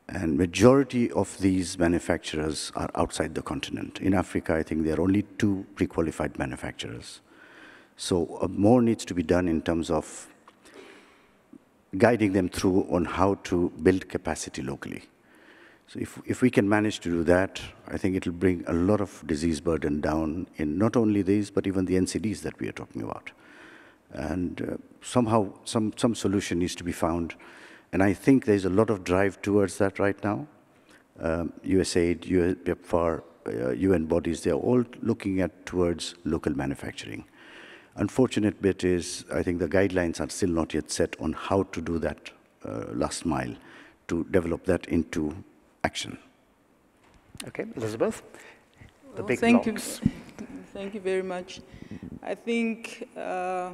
And majority of these manufacturers are outside the continent. In Africa, I think there are only two pre-qualified manufacturers. So uh, more needs to be done in terms of guiding them through on how to build capacity locally. So if, if we can manage to do that, I think it'll bring a lot of disease burden down in not only these, but even the NCDs that we are talking about. And uh, somehow some, some solution needs to be found. And I think there's a lot of drive towards that right now. Um, USAID, UNEPFAR, uh, UN bodies, they're all looking at towards local manufacturing. Unfortunate bit is, I think the guidelines are still not yet set on how to do that uh, last mile, to develop that into action. Okay, Elizabeth, the well, big thank blocks. You, thank you very much. I think, uh,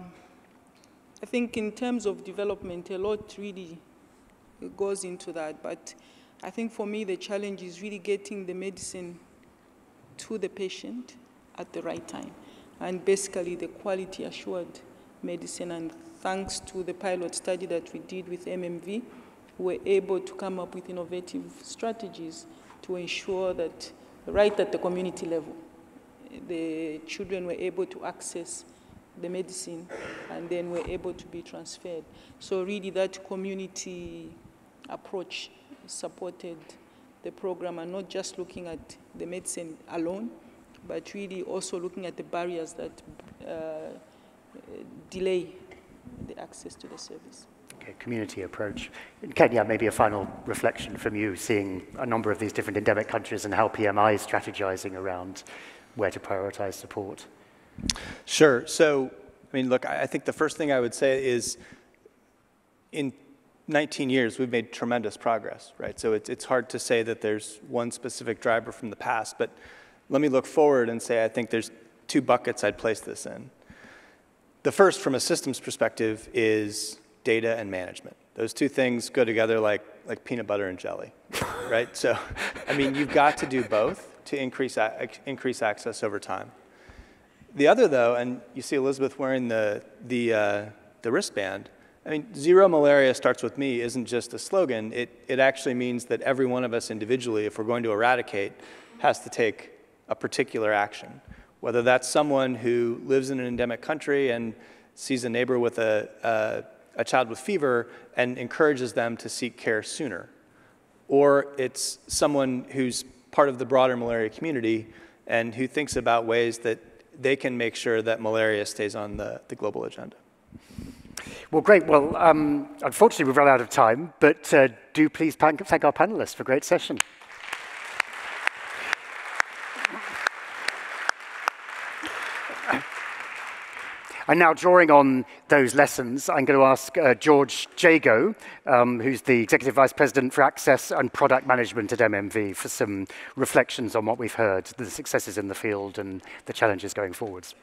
I think in terms of development, a lot really goes into that. But I think for me, the challenge is really getting the medicine to the patient at the right time and basically the quality assured medicine. And thanks to the pilot study that we did with MMV, we were able to come up with innovative strategies to ensure that right at the community level, the children were able to access the medicine and then were able to be transferred. So really that community approach supported the program and not just looking at the medicine alone, but really also looking at the barriers that uh, delay the access to the service. Community approach. Kenya, maybe a final reflection from you, seeing a number of these different endemic countries and how PMI is strategizing around where to prioritize support. Sure. So, I mean, look, I think the first thing I would say is in 19 years, we've made tremendous progress, right? So it's, it's hard to say that there's one specific driver from the past, but let me look forward and say I think there's two buckets I'd place this in. The first, from a systems perspective, is data and management. Those two things go together like, like peanut butter and jelly, right? So, I mean, you've got to do both to increase, increase access over time. The other, though, and you see Elizabeth wearing the, the, uh, the wristband, I mean, zero malaria starts with me isn't just a slogan. It, it actually means that every one of us individually, if we're going to eradicate, has to take a particular action. Whether that's someone who lives in an endemic country and sees a neighbor with a, a, a child with fever and encourages them to seek care sooner, or it's someone who's part of the broader malaria community and who thinks about ways that they can make sure that malaria stays on the, the global agenda. Well, great. Well, um, unfortunately, we've run out of time, but uh, do please thank our panelists for a great session. And now, drawing on those lessons, I'm going to ask uh, George Jagoe, um, who's the Executive Vice President for Access and Product Management at MMV, for some reflections on what we've heard, the successes in the field and the challenges going forwards.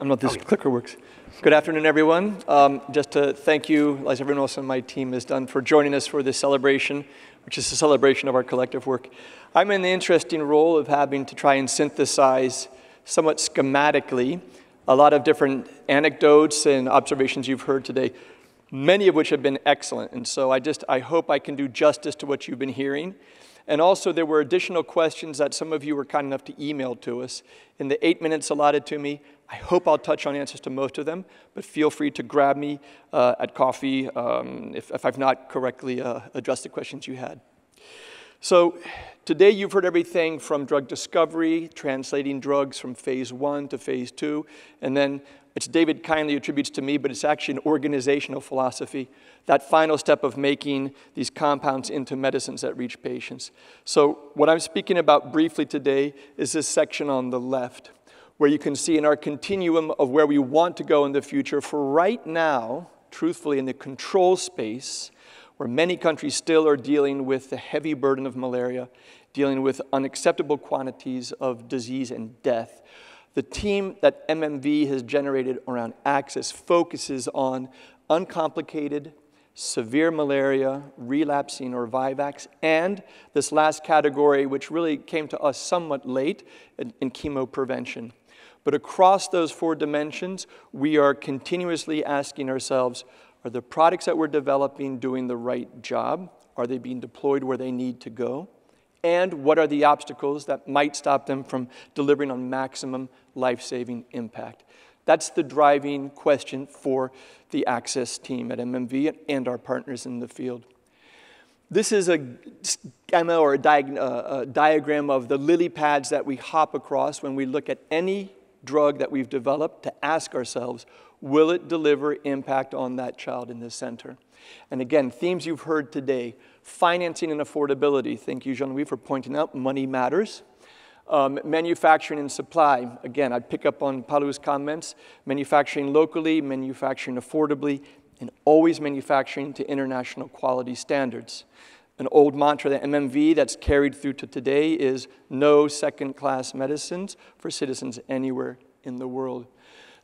I'm not this oh, clicker works. Good afternoon, everyone. Um, just to thank you, as everyone else on my team has done, for joining us for this celebration, which is a celebration of our collective work. I'm in the interesting role of having to try and synthesize somewhat schematically a lot of different anecdotes and observations you've heard today, many of which have been excellent. And so I just, I hope I can do justice to what you've been hearing. And also, there were additional questions that some of you were kind enough to email to us. In the eight minutes allotted to me, I hope I'll touch on answers to most of them, but feel free to grab me uh, at coffee um, if, if, I've not correctly uh, addressed the questions you had. So, today you've heard everything from drug discovery, translating drugs from phase one to phase two, and then it's David kindly attributes to me, but it's actually an organizational philosophy, that final step of making these compounds into medicines that reach patients. So, what I'm speaking about briefly today is this section on the left where you can see in our continuum of where we want to go in the future. For right now, truthfully, in the control space, where many countries still are dealing with the heavy burden of malaria, dealing with unacceptable quantities of disease and death, the team that MMV has generated around access focuses on uncomplicated, severe malaria, relapsing or Vivax, and this last category, which really came to us somewhat late, in, in chemo prevention. But across those four dimensions, we are continuously asking ourselves, are the products that we're developing doing the right job? Are they being deployed where they need to go? And what are the obstacles that might stop them from delivering on maximum life-saving impact? That's the driving question for the Access team at MMV and our partners in the field. This is a schema or a, di uh, a diagram of the lily pads that we hop across when we look at any drug that we've developed to ask ourselves, will it deliver impact on that child in the center? And again, themes you've heard today, financing and affordability. Thank you, Jean-Louis, for pointing out money matters. Um, manufacturing and supply. Again, I'd pick up on Palu's comments. Manufacturing locally, manufacturing affordably, and always manufacturing to international quality standards. An old mantra that MMV that's carried through to today is no second class medicines for citizens anywhere in the world.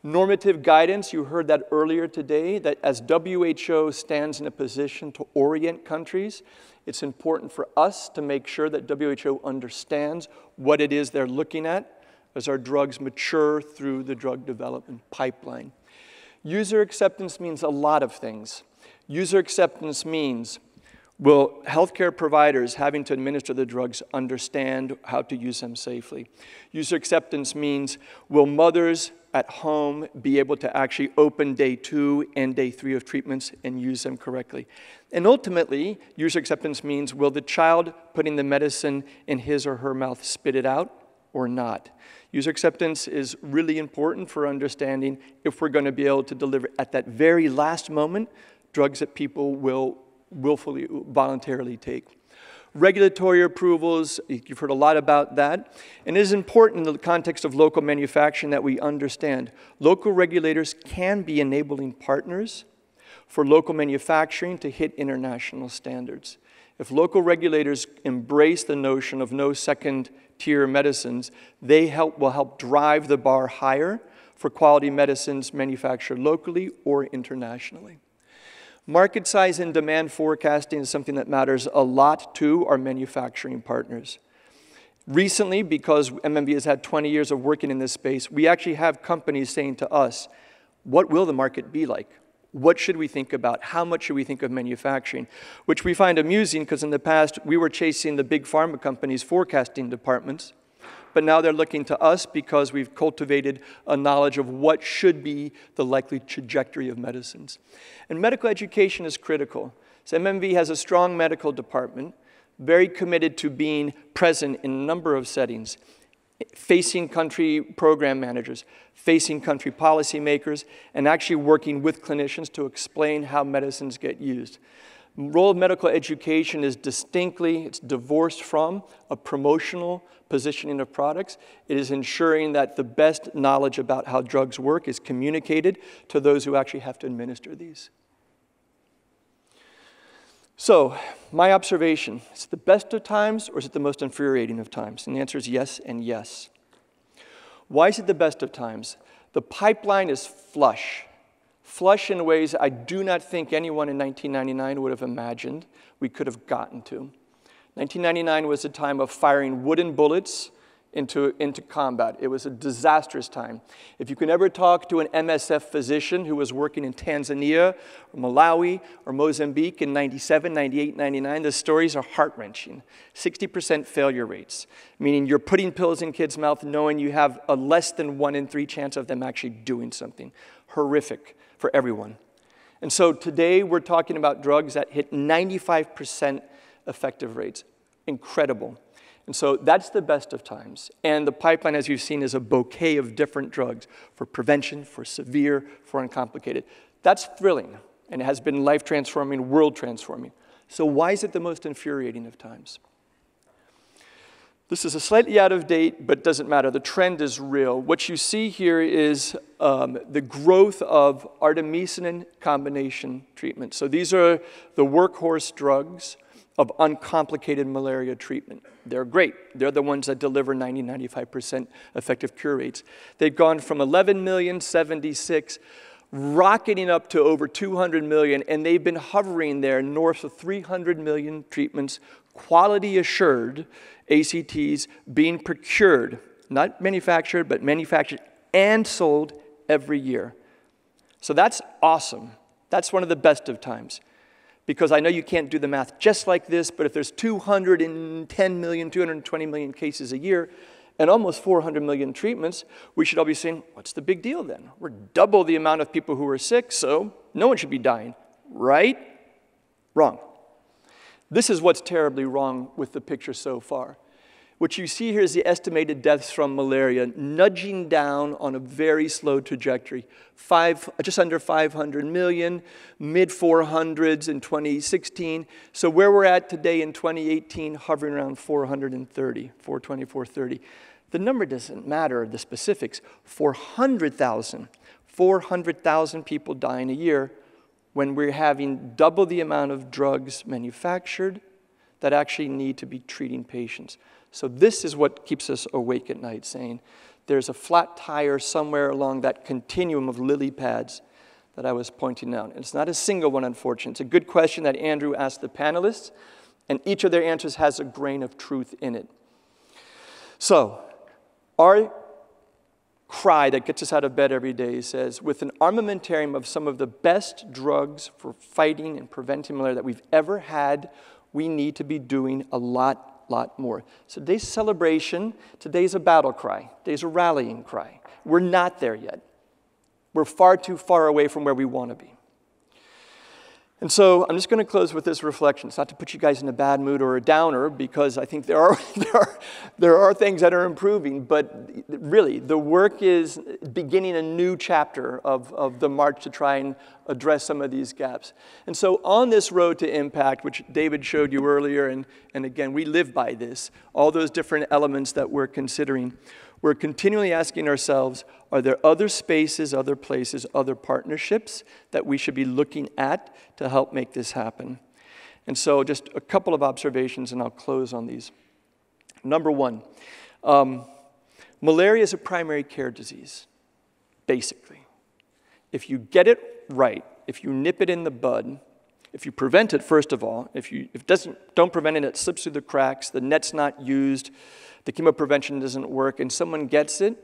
Normative guidance, you heard that earlier today, that as WHO stands in a position to orient countries, it's important for us to make sure that WHO understands what it is they're looking at as our drugs mature through the drug development pipeline. User acceptance means a lot of things. User acceptance means Will healthcare providers having to administer the drugs understand how to use them safely? User acceptance means will mothers at home be able to actually open day two and day three of treatments and use them correctly? And ultimately, user acceptance means will the child putting the medicine in his or her mouth spit it out or not. User acceptance is really important for understanding if we're going to be able to deliver at that very last moment drugs that people will willfully, voluntarily take. Regulatory approvals, you've heard a lot about that. And it is important in the context of local manufacturing that we understand local regulators can be enabling partners for local manufacturing to hit international standards. If local regulators embrace the notion of no second tier medicines, they help, will help drive the bar higher for quality medicines manufactured locally or internationally. Market size and demand forecasting is something that matters a lot to our manufacturing partners. Recently, because MMV has had 20 years of working in this space, we actually have companies saying to us, what will the market be like? What should we think about? How much should we think of manufacturing? Which we find amusing because in the past we were chasing the big pharma companies' forecasting departments, but now they're looking to us because we've cultivated a knowledge of what should be the likely trajectory of medicines. And medical education is critical. So MMV has a strong medical department, very committed to being present in a number of settings facing country program managers, facing country policymakers, and actually working with clinicians to explain how medicines get used. Role of medical education is distinctly, it's divorced from a promotional positioning of products. It is ensuring that the best knowledge about how drugs work is communicated to those who actually have to administer these. So, my observation is it the best of times or is it the most infuriating of times? And the answer is yes and yes. Why is it the best of times? The pipeline is flush. Flush in ways I do not think anyone in 1999 would have imagined we could have gotten to. 1999 was a time of firing wooden bullets into, into combat. It was a disastrous time. If you can ever talk to an MSF physician who was working in Tanzania or Malawi or Mozambique in 97, 98, 99, the stories are heart wrenching. 60% failure rates, meaning you're putting pills in kids' mouth knowing you have a less than one in three chance of them actually doing something. Horrific for everyone. And so today we're talking about drugs that hit 95% effective rates. Incredible. And so that's the best of times. And the pipeline, as you've seen, is a bouquet of different drugs for prevention, for severe, for uncomplicated. That's thrilling, and it has been life transforming, world transforming. So, why is it the most infuriating of times? This is a slightly out of date, but doesn't matter. The trend is real. What you see here is um, the growth of artemisinin combination treatment. So, these are the workhorse drugs of uncomplicated malaria treatment. They're great. They're the ones that deliver 90, 95% effective cure rates. They've gone from 11 million, 76, rocketing up to over 200 million, and they've been hovering there north of 300 million treatments, quality assured ACTs being procured, not manufactured, but manufactured and sold every year. So that's awesome. That's one of the best of times because I know you can't do the math just like this, but if there's 210 million, 220 million cases a year, and almost 400 million treatments, we should all be saying, what's the big deal then? We're double the amount of people who are sick, so no one should be dying, right? Wrong. This is what's terribly wrong with the picture so far. What you see here is the estimated deaths from malaria nudging down on a very slow trajectory. Five, just under 500 million, mid 400s in 2016. So where we're at today in 2018, hovering around 430, 420, 430. The number doesn't matter, the specifics. 400,000, 400,000 people dying a year when we're having double the amount of drugs manufactured that actually need to be treating patients. So, this is what keeps us awake at night, saying there's a flat tire somewhere along that continuum of lily pads that I was pointing out. And it's not a single one, unfortunately. It's a good question that Andrew asked the panelists, and each of their answers has a grain of truth in it. So, our cry that gets us out of bed every day says, with an armamentarium of some of the best drugs for fighting and preventing malaria that we've ever had, we need to be doing a lot lot more. So today's celebration, today's a battle cry, today's a rallying cry. We're not there yet. We're far too far away from where we want to be. And so I'm just going to close with this reflection. It's not to put you guys in a bad mood or a downer, because I think there are, there are, there are things that are improving, but really, the work is beginning a new chapter of, of the march to try and address some of these gaps. And so on this road to impact, which David showed you earlier, and, and again, we live by this, all those different elements that we're considering, we're continually asking ourselves are there other spaces, other places, other partnerships that we should be looking at to help make this happen? And so, just a couple of observations, and I'll close on these. Number one, um, malaria is a primary care disease, basically. If you get it right, if you nip it in the bud, if you prevent it, first of all, if you if doesn't, don't prevent it, it slips through the cracks, the net's not used, the chemoprevention doesn't work, and someone gets it,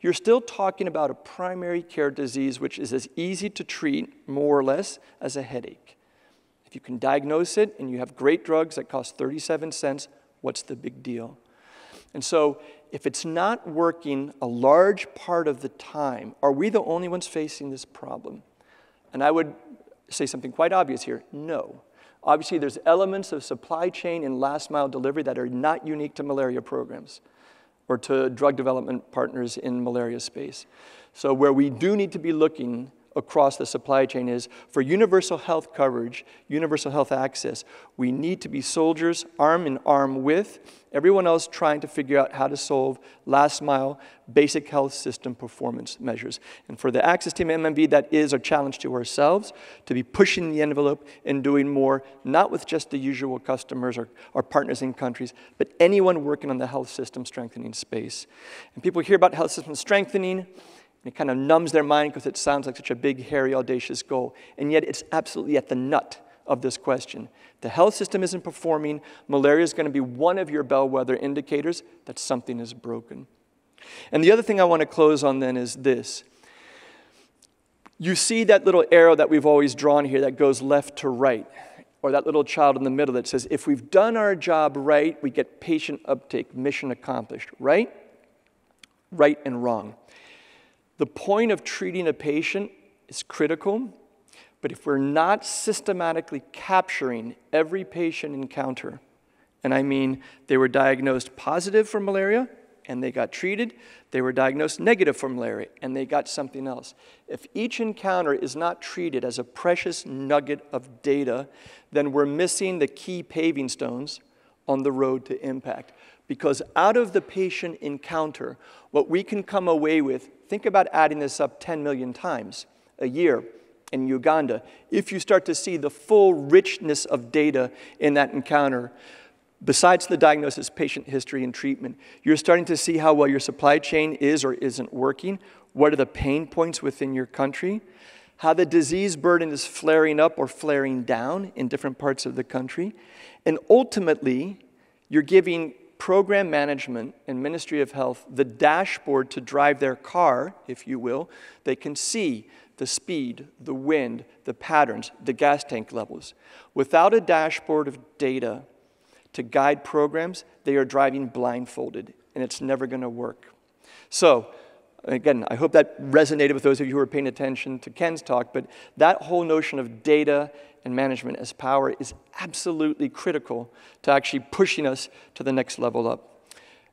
you're still talking about a primary care disease which is as easy to treat, more or less, as a headache. If you can diagnose it and you have great drugs that cost 37 cents, what's the big deal? And so, if it's not working a large part of the time, are we the only ones facing this problem? And I would say something quite obvious here no. Obviously, there's elements of supply chain and last mile delivery that are not unique to malaria programs or to drug development partners in malaria space. So where we do need to be looking across the supply chain is for universal health coverage, universal health access, we need to be soldiers arm in arm with everyone else trying to figure out how to solve last mile basic health system performance measures. And for the access team MMV, that is a challenge to ourselves to be pushing the envelope and doing more, not with just the usual customers or, or partners in countries, but anyone working on the health system strengthening space. And people hear about health system strengthening, and it kind of numbs their mind because it sounds like such a big, hairy, audacious goal. And yet it's absolutely at the nut of this question. The health system isn't performing. Malaria is going to be one of your bellwether indicators that something is broken. And the other thing I want to close on then is this. You see that little arrow that we've always drawn here that goes left to right, or that little child in the middle that says, if we've done our job right, we get patient uptake, mission accomplished, right? Right and wrong. The point of treating a patient is critical, but if we're not systematically capturing every patient encounter, and I mean they were diagnosed positive for malaria and they got treated, they were diagnosed negative for malaria and they got something else. If each encounter is not treated as a precious nugget of data, then we're missing the key paving stones on the road to impact. Because out of the patient encounter, what we can come away with Think about adding this up 10 million times a year in Uganda. If you start to see the full richness of data in that encounter, besides the diagnosis, patient history, and treatment, you're starting to see how well your supply chain is or isn't working. What are the pain points within your country? How the disease burden is flaring up or flaring down in different parts of the country. And ultimately, you're giving program management and Ministry of Health the dashboard to drive their car, if you will. They can see the speed, the wind, the patterns, the gas tank levels. Without a dashboard of data to guide programs, they are driving blindfolded, and it's never going to work. So, again, I hope that resonated with those of you who are paying attention to Ken's talk, but that whole notion of data and management as power is absolutely critical to actually pushing us to the next level up.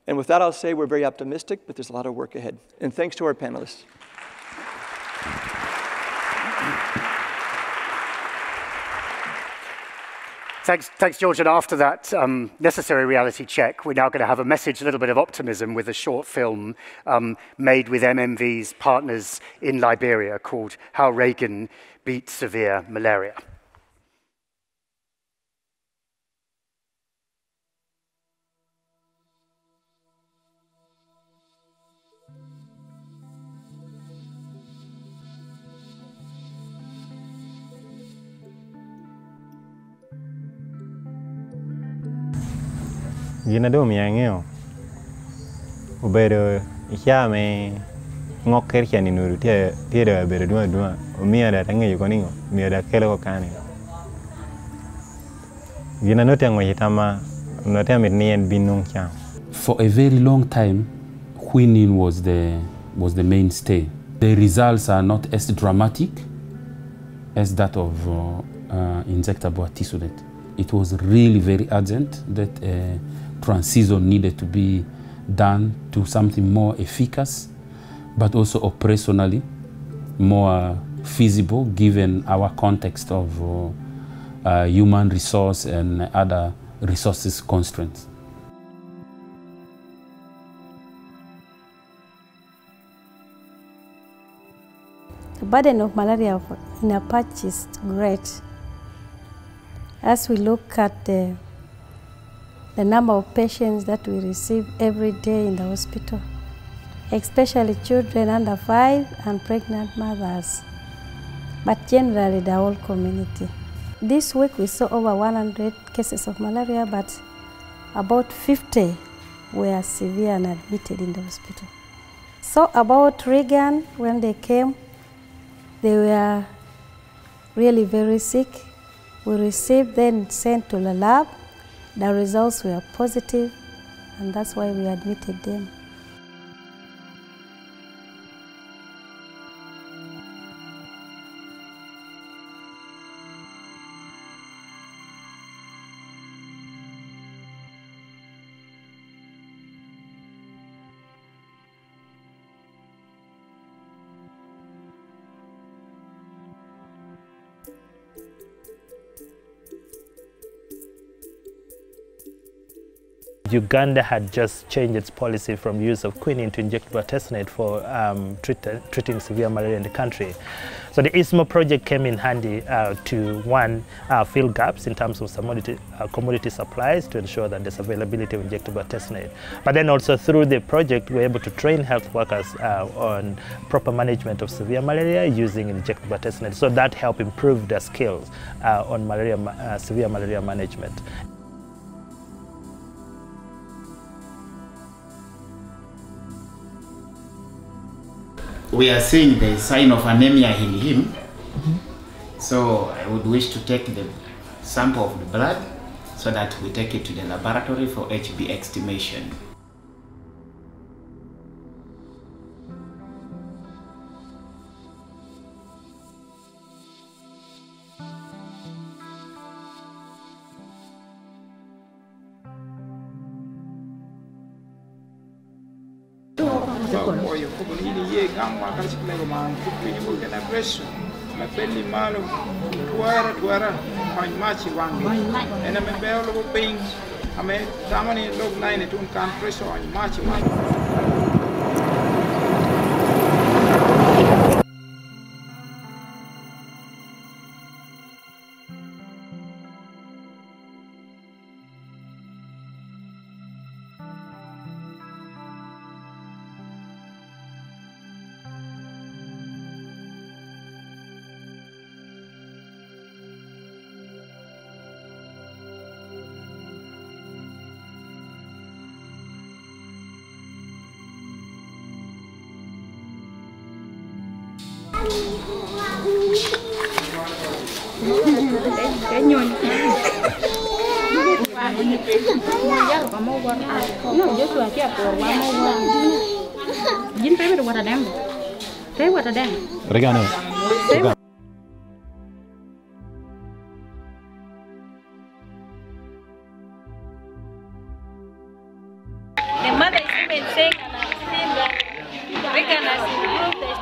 And with that, I'll say we're very optimistic, but there's a lot of work ahead. And thanks to our panelists. Thanks, thanks, George. And after that um, necessary reality check, we're now going to have a message, a little bit of optimism with a short film um, made with MMV's partners in Liberia called How Reagan Beat Severe Malaria. Gina do mi ang'eyo obedo ichame ng'ok ker chani nuru tie tie da bedo duma duma omiya da tang'eyo ko ningo. Miyo da kelo ko kani gina no tengo hitama no temit ni en binung cham for a very long time quinine was the was the mainstay. The results are not as dramatic as that of uh, uh, injectable artesunate. It was really very urgent that a transition needed to be done to something more efficacious, but also operationally more feasible given our context of uh, uh, human resource and other resources constraints. The burden of malaria in Apac is great. As we look at the, the number of patients that we receive every day in the hospital, especially children under five and pregnant mothers, but generally the whole community. This week we saw over 100 cases of malaria, but about 50 were severe and admitted in the hospital. So about Reagan, when they came, they were really very sick. We received then sent to the lab. The results were positive, and that's why we admitted them. Uganda had just changed its policy from use of quinine to injectable artesunate for um, treat, uh, treating severe malaria in the country. So the ISMO project came in handy uh, to one, uh, fill gaps in terms of commodity, uh, commodity supplies to ensure that there's availability of injectable artesunate. But then also through the project, we're able to train health workers uh, on proper management of severe malaria using injectable artesunate. So that helped improve their skills uh, on malaria, severe malaria management. We are seeing the sign of anemia in him. Mm -hmm. So I would wish to take the sample of the blood so that we take it to the laboratory for HB estimation. gamba kalisikilego mankupinyimbuke na presu mepeli malo tuara tuara mañ machi wangi ena mebeo lobo ping. Ame tamani log nine tun kan preso mañ machi wangi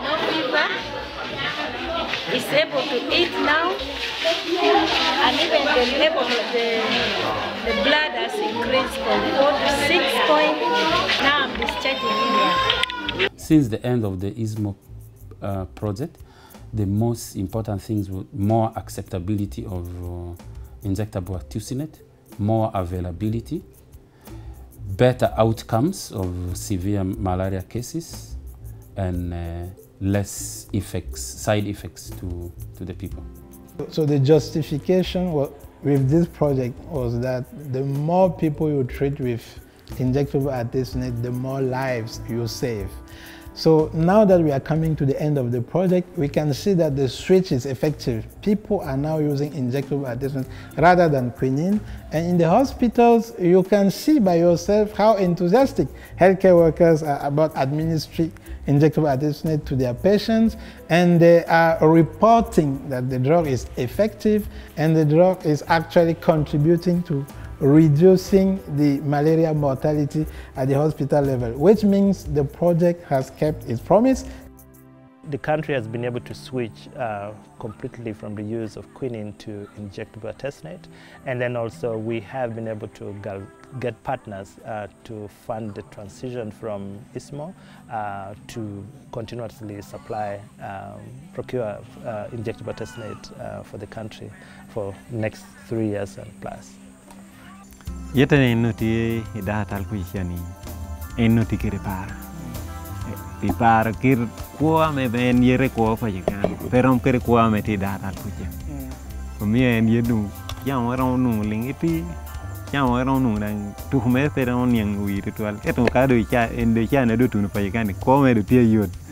no fever. Is able to eat now, and even the level of the, the blood has increased from 4 to 6 point. Now I'm discharging him here. Since the end of the ISMO uh, project, the most important things were more acceptability of uh, injectable artesunate, more availability, better outcomes of severe malaria cases, and uh, less effects, side effects to, to the people. So the justification with this project was that the more people you treat with injectable artesunate, the more lives you save. So now that we are coming to the end of the project, we can see that the switch is effective. People are now using injectable artesunate rather than quinine. And in the hospitals, you can see by yourself how enthusiastic healthcare workers are about administering injectable artesunate to their patients. And they are reporting that the drug is effective and the drug is actually contributing to reducing the malaria mortality at the hospital level, which means the project has kept its promise. The country has been able to switch uh, completely from the use of quinine to injectable artesunate, and then also we have been able to get partners uh, to fund the transition from ISMO uh, to continuously supply, um, procure uh, injectable artesunate uh, for the country for next three years and plus. yete te ne innoti e da tal qui siani e innoti che ripara ti paro che qua me ben yere kuwa fa giocare però un per me ti da tal qui mm. o mio e io du chiamo era ti chiamo era un nulla tu come per un niente uire tu al e tu cado do tu ne fa do ti aiuto